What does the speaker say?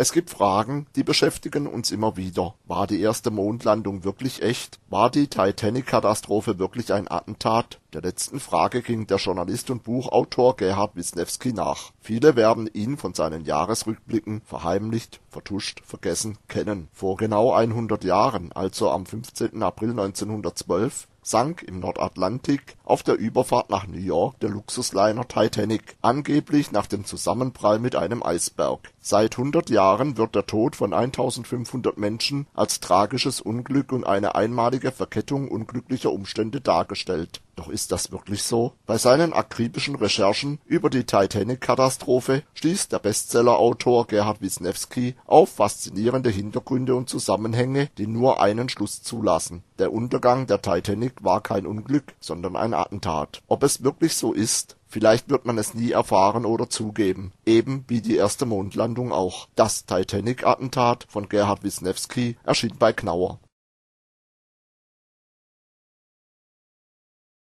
Es gibt Fragen, die beschäftigen uns immer wieder. War die erste Mondlandung wirklich echt? War die Titanic-Katastrophe wirklich ein Attentat? Der letzten Frage ging der Journalist und Buchautor Gerhard Wisniewski nach. Viele werden ihn von seinen Jahresrückblicken verheimlicht, vertuscht, vergessen kennen. Vor genau 100 Jahren, also am 15. April 1912 sank im Nordatlantik auf der Überfahrt nach New York der Luxusliner Titanic, angeblich nach dem Zusammenprall mit einem Eisberg. Seit 100 Jahren wird der Tod von 1500 Menschen als tragisches Unglück und eine einmalige Verkettung unglücklicher Umstände dargestellt. Doch ist das wirklich so? Bei seinen akribischen Recherchen über die Titanic-Katastrophe stieß der Bestsellerautor Gerhard Wisniewski auf faszinierende Hintergründe und Zusammenhänge, die nur einen Schluss zulassen: Der Untergang der Titanic war kein Unglück, sondern ein Attentat. Ob es wirklich so ist? Vielleicht wird man es nie erfahren oder zugeben, eben wie die erste Mondlandung auch. Das Titanic-Attentat von Gerhard Wisniewski erschien bei Knauer